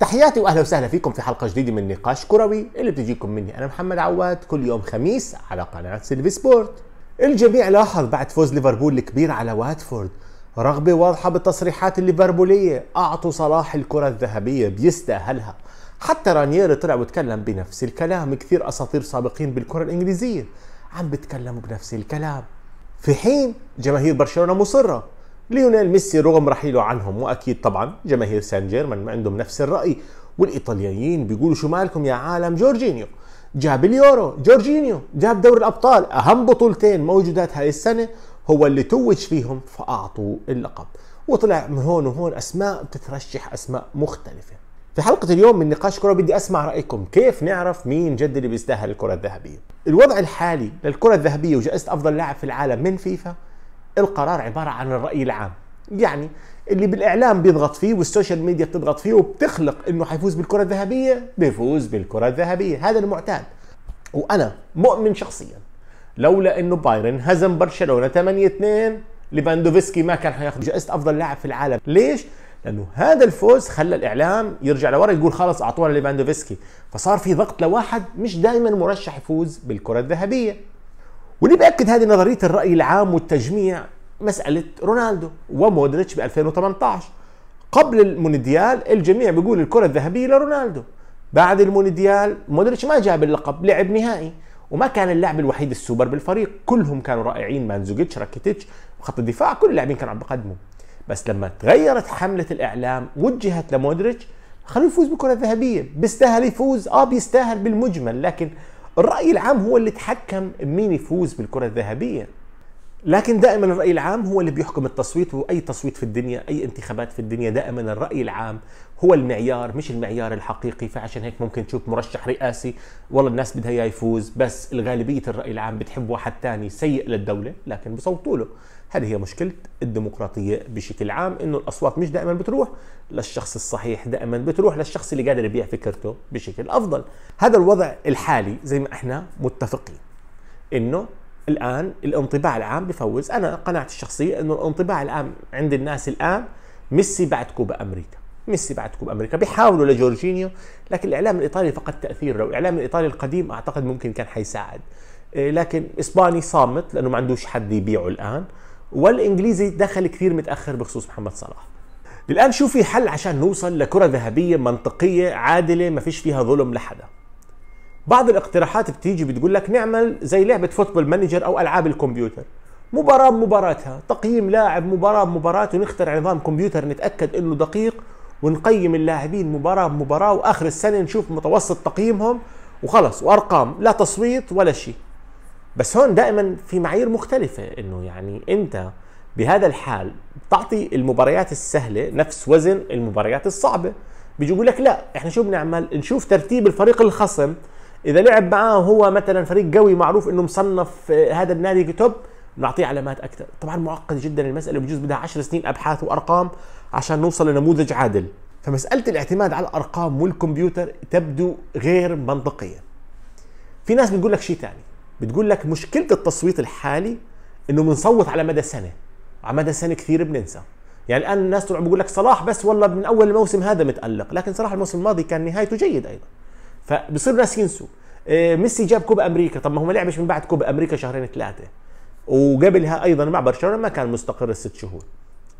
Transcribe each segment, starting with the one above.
تحياتي وأهلا وسهلا فيكم في حلقة جديدة من نقاش كروي اللي بتجيكم مني أنا محمد عواد كل يوم خميس على قناة سيلفي سبورت. الجميع لاحظ بعد فوز ليفربول الكبير على واتفورد رغبة واضحة بالتصريحات الليفربولية أعطوا صلاح الكرة الذهبية بيستأهلها. حتى رانييري طلع وتكلم بنفس الكلام كثير أساطير سابقين بالكرة الإنجليزية عم بتكلموا بنفس الكلام. في حين جماهير برشلونة مصرة ليونيل ميسي رغم رحيله عنهم وأكيد طبعا جماهير سان جيرمان عندهم نفس الرأي والإيطاليين بيقولوا شو مالكم يا عالم جورجينيو؟ جاب اليورو جورجينيو جاب دوري الأبطال أهم بطولتين موجودات هاي السنة هو اللي توج فيهم فاعطوه اللقب. وطلع من هون وهون أسماء بتترشح أسماء مختلفة. في حلقة اليوم من نقاش كرة بدي أسمع رأيكم. كيف نعرف مين جد اللي بيستاهل الكرة الذهبية؟ الوضع الحالي للكرة الذهبية وجائزة أفضل لاعب في العالم من فيفا؟ القرار عبارة عن الرأي العام. يعني اللي بالإعلام بيضغط فيه والسوشيال ميديا بتضغط فيه وبتخلق إنه حيفوز بالكرة الذهبية بيفوز بالكرة الذهبية. هذا المعتاد. وأنا مؤمن شخصيا. لولا إنه بايرن هزم برشلونة 8 2 ليفاندوفسكي ما كان حياخذ جائزة أفضل لاعب في العالم. ليش؟ لأنه هذا الفوز خلى الإعلام يرجع لورا يقول خلص أعطونا ليفاندوفسكي. فصار في ضغط لواحد مش دائما مرشح يفوز بالكرة الذهبية. واللي بياكد هذه نظرية الرأي العام والتجميع؟ مسألة رونالدو ومودريتش ب 2018 قبل المونديال الجميع بيقول الكرة الذهبية لرونالدو. بعد المونديال مودريتش ما جاب اللقب لعب نهائي. وما كان اللاعب الوحيد السوبر بالفريق. كلهم كانوا رائعين ماندزوكيتش راكيتيتش وخط الدفاع كل اللاعبين كانوا عم بقدموا. بس لما تغيرت حملة الإعلام وجهت لمودريتش خلوه يفوز بالكرة الذهبية. بيستاهل يفوز. آه بيستاهل بالمجمل. لكن الرأي العام هو اللي تحكم مين يفوز بالكرة الذهبية. لكن دائما الرأي العام هو اللي بيحكم التصويت وأي تصويت في الدنيا أي انتخابات في الدنيا دائما الرأي العام هو المعيار مش المعيار الحقيقي. فعشان هيك ممكن تشوف مرشح رئاسي والله الناس بدها إياه يفوز بس الغالبية الرأي العام بتحب واحد ثاني سيء للدولة لكن بصوتوا له. هذه هي مشكلة الديمقراطية بشكل عام إنه الأصوات مش دائما بتروح للشخص الصحيح دائما بتروح للشخص اللي قادر يبيع فكرته بشكل أفضل. هذا الوضع الحالي زي ما إحنا متفقين إنه الآن الانطباع العام بفوز. أنا قناعتي الشخصية إنه الانطباع العام عند الناس الآن ميسي بعد كوبا أمريكا. ميسي بعد كوبا أمريكا. بيحاولوا لجورجينيو لكن الإعلام الإيطالي فقد تأثير لو الإعلام الإيطالي القديم أعتقد ممكن كان حيساعد. إيه، لكن إسباني صامت لأنه ما عندوش حد يبيعه الآن. والإنجليزي دخل كثير متأخر بخصوص محمد صلاح. الآن شو في حل عشان نوصل لكرة ذهبية منطقية عادلة ما فيش فيها ظلم لحدا؟ بعض الاقتراحات بتيجي بتقول لك نعمل زي لعبة Football Manager أو ألعاب الكمبيوتر. مباراة بمباراتها تقييم لاعب مباراة بمباراة ونخترع نظام كمبيوتر نتأكد إنه دقيق ونقيم اللاعبين مباراة بمباراة وآخر السنة نشوف متوسط تقييمهم وخلص وأرقام لا تصويت ولا شيء. بس هون دائما في معايير مختلفة إنه يعني أنت بهذا الحال تعطي المباريات السهلة نفس وزن المباريات الصعبة. بيجي لك لا إحنا شو بنعمل؟ نشوف ترتيب الفريق الخصم إذا لعب معاه هو مثلا فريق قوي معروف إنه مصنف هذا النادي توب نعطيه علامات أكثر. طبعا معقد جدا المسألة بجوز بدها 10 سنين أبحاث وأرقام عشان نوصل لنموذج عادل. فمسألة الاعتماد على الأرقام والكمبيوتر تبدو غير منطقية. في ناس بتقول لك شيء ثاني بتقول لك مشكلة التصويت الحالي إنه بنصوت على مدى سنة. على مدى سنة كثير بننسى. يعني الآن الناس طلعوا بيقول لك صلاح بس والله من أول الموسم هذا متألق لكن صراحة الموسم الماضي كان نهايته جيد أيضا. فبصير ناس ينسوا. إيه ميسي جاب كوبا أمريكا. طب ما هو ما لعبش من بعد كوبا أمريكا شهرين ثلاثة. وقبلها أيضا مع برشلونة ما كان مستقر الست شهور.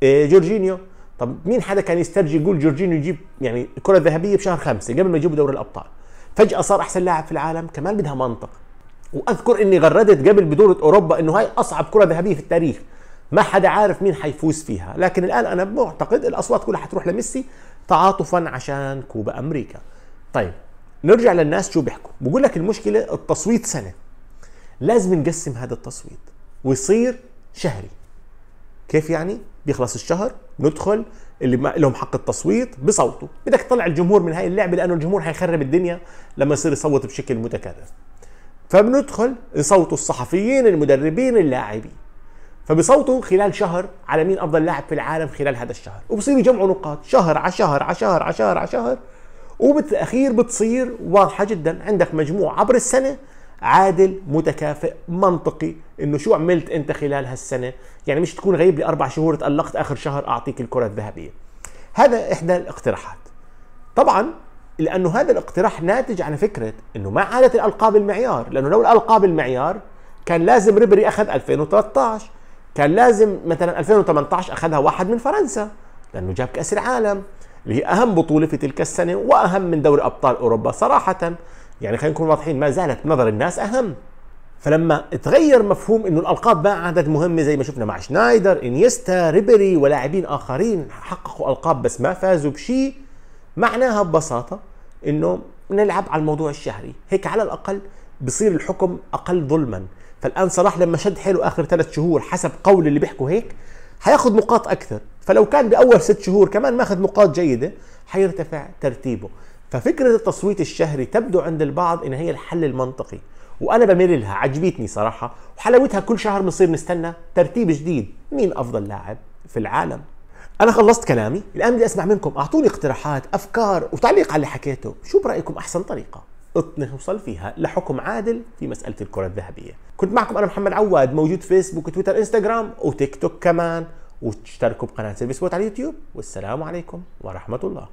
إيه جورجينيو. طب مين حدا كان يسترجي يقول جورجينيو يجيب يعني الكره الذهبيه بشهر خمسة قبل ما يجيبوا دوري الأبطال؟ فجأة صار أحسن لاعب في العالم كمان بدها منطق. وأذكر إني غردت قبل بدورة أوروبا إنه هاي أصعب كرة ذهبية في التاريخ. ما حدا عارف مين حيفوز فيها. لكن الآن أنا معتقد الأصوات كلها حتروح لميسي تعاطفا عشان كوبا أمريكا. طيب نرجع للناس شو بيحكوا. بقول لك المشكلة التصويت سنة. لازم نقسم هذا التصويت ويصير شهري. كيف يعني؟ بيخلص الشهر ندخل اللي ما لهم حق التصويت بصوتوا. بدك تطلع الجمهور من هاي اللعبة لأنه الجمهور حيخرب الدنيا لما يصير يصوت بشكل متكرر. فبندخل يصوتوا الصحفيين المدربين اللاعبين. فبصوتوا خلال شهر على مين أفضل لاعب في العالم خلال هذا الشهر. وبصيروا يجمعوا نقاط. شهر على شهر على شهر على شهر على شهر. وبالاخير بتصير واضحة جدا. عندك مجموع عبر السنة عادل متكافئ منطقي إنه شو عملت أنت خلال هالسنة؟ يعني مش تكون غايب لي أربع شهور تألقت آخر شهر أعطيك الكرة الذهبية. هذا إحدى الاقتراحات. طبعا لأنه هذا الاقتراح ناتج عن فكرة إنه ما عادت الألقاب المعيار لأنه لو الألقاب المعيار كان لازم ريبري أخذ 2013 كان لازم مثلا 2018 أخذها واحد من فرنسا. لأنه جاب كأس العالم اللي هي أهم بطولة في تلك السنة وأهم من دوري أبطال أوروبا. صراحة يعني خلينا نكون واضحين ما زالت بنظر الناس أهم. فلما تغير مفهوم إنه الألقاب ما عادت مهمة زي ما شفنا مع شنايدر إنيستا ريبري ولاعبين آخرين حققوا ألقاب بس ما فازوا بشيء معناها ببساطة إنه نلعب على الموضوع الشهري. هيك على الأقل بصير الحكم أقل ظلما. فالآن صلاح لما شد حيله آخر ثلاث شهور حسب قول اللي بيحكوا هيك حياخذ نقاط أكثر. فلو كان بأول ست شهور كمان ماخذ نقاط جيدة حيرتفع ترتيبه. ففكرة التصويت الشهري تبدو عند البعض انها هي الحل المنطقي وأنا بميل لها عجبتني صراحة. وحلاوتها كل شهر بنصير نستنى ترتيب جديد. مين أفضل لاعب في العالم؟ أنا خلصت كلامي الآن بدي أسمع منكم. أعطوني اقتراحات أفكار وتعليق على اللي حكيته. شو برأيكم أحسن طريقة؟ نوصل فيها لحكم عادل في مسألة الكرة الذهبية. كنت معكم أنا محمد عواد موجود فيسبوك تويتر إنستغرام وتيك توك كمان. واشتركوا بقناة سيرفيس على اليوتيوب والسلام عليكم ورحمة الله.